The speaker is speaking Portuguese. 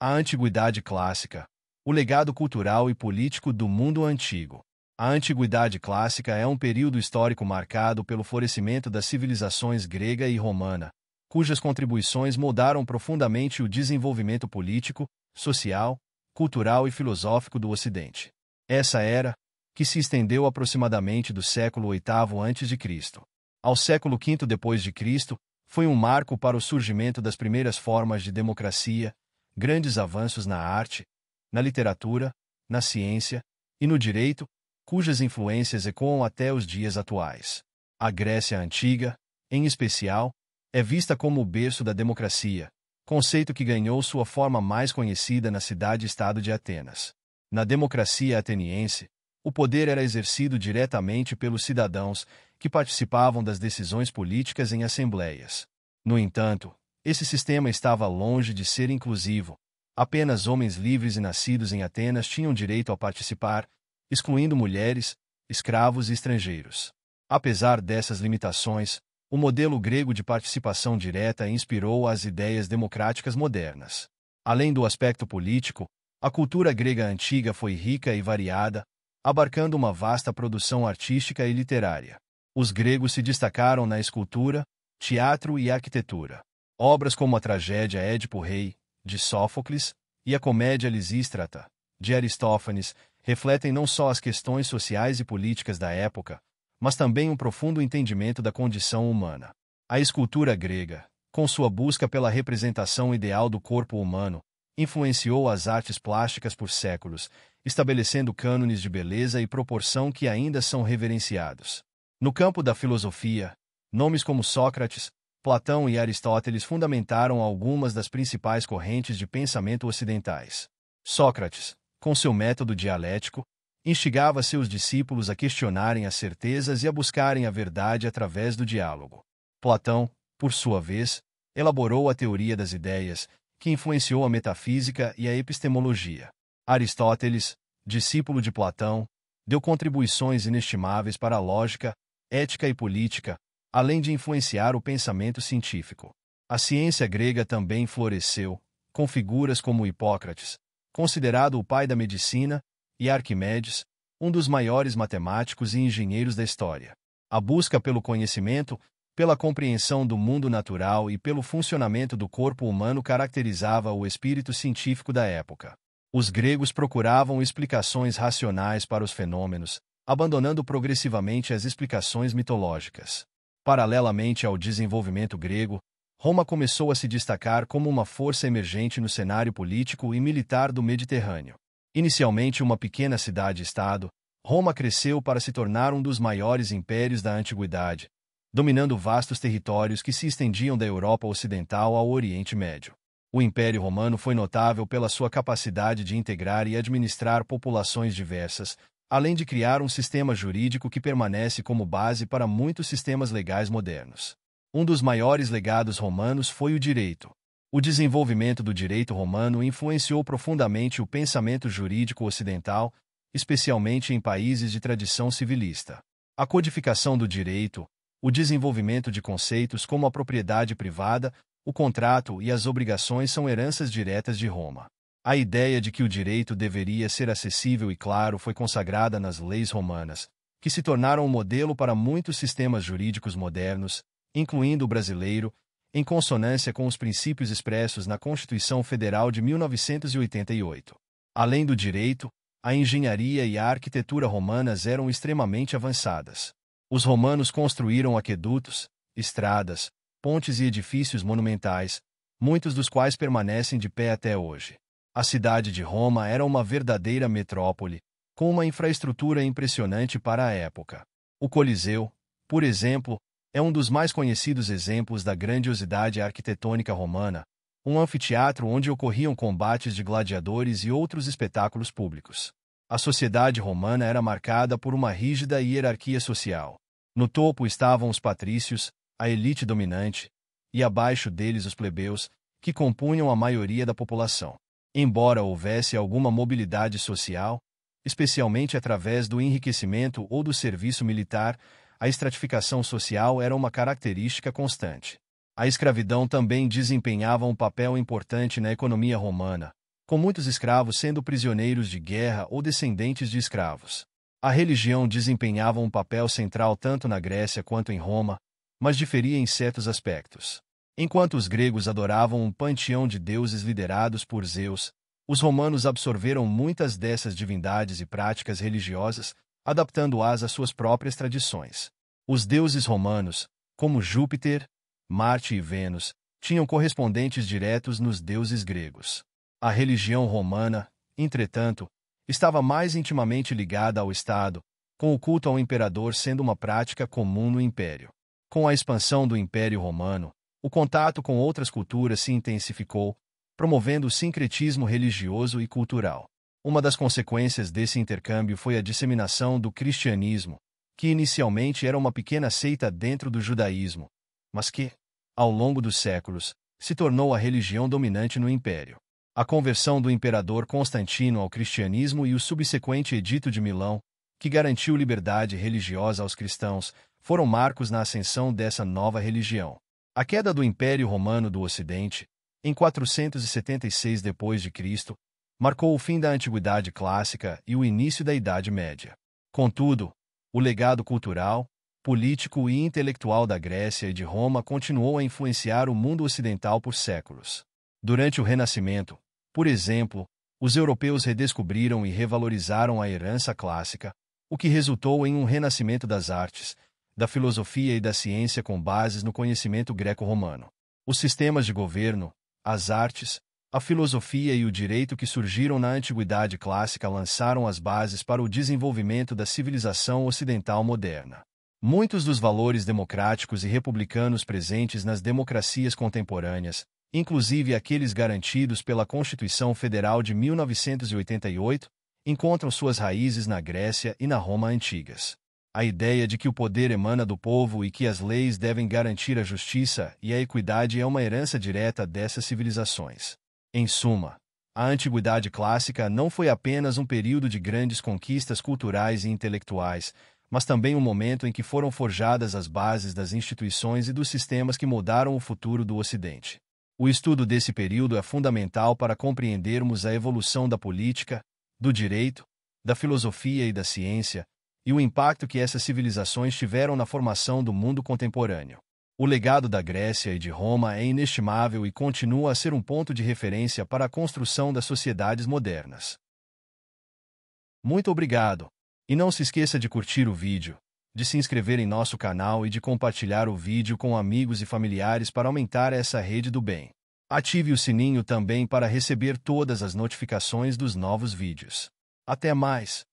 A Antiguidade Clássica. O legado cultural e político do mundo antigo. A Antiguidade Clássica é um período histórico marcado pelo florescimento das civilizações grega e romana, cujas contribuições moldaram profundamente o desenvolvimento político, social, cultural e filosófico do Ocidente. Essa era, que se estendeu aproximadamente do século VIII a.C. ao século V d.C., foi um marco para o surgimento das primeiras formas de democracia, grandes avanços na arte, na literatura, na ciência e no direito, cujas influências ecoam até os dias atuais. A Grécia Antiga, em especial, é vista como o berço da democracia, conceito que ganhou sua forma mais conhecida na cidade-estado de Atenas. Na democracia ateniense, o poder era exercido diretamente pelos cidadãos, que participavam das decisões políticas em assembleias. No entanto, esse sistema estava longe de ser inclusivo. Apenas homens livres e nascidos em Atenas tinham direito a participar, excluindo mulheres, escravos e estrangeiros. Apesar dessas limitações, o modelo grego de participação direta inspirou as ideias democráticas modernas. Além do aspecto político, a cultura grega antiga foi rica e variada, abarcando uma vasta produção artística e literária. Os gregos se destacaram na escultura, teatro e arquitetura. Obras como a tragédia Édipo Rei, de Sófocles, e a comédia Lisístrata, de Aristófanes, refletem não só as questões sociais e políticas da época, mas também um profundo entendimento da condição humana. A escultura grega, com sua busca pela representação ideal do corpo humano, influenciou as artes plásticas por séculos, estabelecendo cânones de beleza e proporção que ainda são reverenciados. No campo da filosofia, nomes como Sócrates, Platão e Aristóteles fundamentaram algumas das principais correntes de pensamento ocidentais. Sócrates, com seu método dialético, instigava seus discípulos a questionarem as certezas e a buscarem a verdade através do diálogo. Platão, por sua vez, elaborou a teoria das ideias, que influenciou a metafísica e a epistemologia. Aristóteles, discípulo de Platão, deu contribuições inestimáveis para a lógica, ética e política, além de influenciar o pensamento científico. A ciência grega também floresceu, com figuras como Hipócrates, considerado o pai da medicina, e Arquimedes, um dos maiores matemáticos e engenheiros da história. A busca pelo conhecimento, pela compreensão do mundo natural e pelo funcionamento do corpo humano caracterizava o espírito científico da época. Os gregos procuravam explicações racionais para os fenômenos, abandonando progressivamente as explicações mitológicas. Paralelamente ao desenvolvimento grego, Roma começou a se destacar como uma força emergente no cenário político e militar do Mediterrâneo. Inicialmente uma pequena cidade-estado, Roma cresceu para se tornar um dos maiores impérios da antiguidade, dominando vastos territórios que se estendiam da Europa Ocidental ao Oriente Médio. O Império Romano foi notável pela sua capacidade de integrar e administrar populações diversas, além de criar um sistema jurídico que permanece como base para muitos sistemas legais modernos. Um dos maiores legados romanos foi o direito. O desenvolvimento do direito romano influenciou profundamente o pensamento jurídico ocidental, especialmente em países de tradição civilista. A codificação do direito, o desenvolvimento de conceitos como a propriedade privada, o contrato e as obrigações são heranças diretas de Roma. A ideia de que o direito deveria ser acessível e claro foi consagrada nas leis romanas, que se tornaram um modelo para muitos sistemas jurídicos modernos, incluindo o brasileiro, em consonância com os princípios expressos na Constituição Federal de 1988. Além do direito, a engenharia e a arquitetura romanas eram extremamente avançadas. Os romanos construíram aquedutos, estradas, pontes e edifícios monumentais, muitos dos quais permanecem de pé até hoje. A cidade de Roma era uma verdadeira metrópole, com uma infraestrutura impressionante para a época. O Coliseu, por exemplo, é um dos mais conhecidos exemplos da grandiosidade arquitetônica romana, um anfiteatro onde ocorriam combates de gladiadores e outros espetáculos públicos. A sociedade romana era marcada por uma rígida hierarquia social. No topo estavam os patrícios, a elite dominante, e abaixo deles os plebeus, que compunham a maioria da população. Embora houvesse alguma mobilidade social, especialmente através do enriquecimento ou do serviço militar, a estratificação social era uma característica constante. A escravidão também desempenhava um papel importante na economia romana, com muitos escravos sendo prisioneiros de guerra ou descendentes de escravos. A religião desempenhava um papel central tanto na Grécia quanto em Roma, mas diferia em certos aspectos. Enquanto os gregos adoravam um panteão de deuses liderados por Zeus, os romanos absorveram muitas dessas divindades e práticas religiosas, adaptando-as às suas próprias tradições. Os deuses romanos, como Júpiter, Marte e Vênus, tinham correspondentes diretos nos deuses gregos. A religião romana, entretanto, estava mais intimamente ligada ao Estado, com o culto ao imperador sendo uma prática comum no império. Com a expansão do Império Romano, o contato com outras culturas se intensificou, promovendo o sincretismo religioso e cultural. Uma das consequências desse intercâmbio foi a disseminação do cristianismo, que inicialmente era uma pequena seita dentro do judaísmo, mas que, ao longo dos séculos, se tornou a religião dominante no império. A conversão do imperador Constantino ao cristianismo e o subsequente Edito de Milão, que garantiu liberdade religiosa aos cristãos, foram marcos na ascensão dessa nova religião. A queda do Império Romano do Ocidente, em 476 d.C., marcou o fim da Antiguidade Clássica e o início da Idade Média. Contudo, o legado cultural, político e intelectual da Grécia e de Roma continuou a influenciar o mundo ocidental por séculos. Durante o Renascimento, por exemplo, os europeus redescobriram e revalorizaram a herança clássica, o que resultou em um renascimento das artes, da filosofia e da ciência com bases no conhecimento greco-romano. Os sistemas de governo, as artes, a filosofia e o direito que surgiram na antiguidade clássica lançaram as bases para o desenvolvimento da civilização ocidental moderna. Muitos dos valores democráticos e republicanos presentes nas democracias contemporâneas, inclusive aqueles garantidos pela Constituição Federal de 1988, encontram suas raízes na Grécia e na Roma antigas. A ideia de que o poder emana do povo e que as leis devem garantir a justiça e a equidade é uma herança direta dessas civilizações. Em suma, a Antiguidade Clássica não foi apenas um período de grandes conquistas culturais e intelectuais, mas também um momento em que foram forjadas as bases das instituições e dos sistemas que moldaram o futuro do Ocidente. O estudo desse período é fundamental para compreendermos a evolução da política, do direito, da filosofia e da ciência, e o impacto que essas civilizações tiveram na formação do mundo contemporâneo. O legado da Grécia e de Roma é inestimável e continua a ser um ponto de referência para a construção das sociedades modernas. Muito obrigado! E não se esqueça de curtir o vídeo, de se inscrever em nosso canal e de compartilhar o vídeo com amigos e familiares para aumentar essa rede do bem. Ative o sininho também para receber todas as notificações dos novos vídeos. Até mais!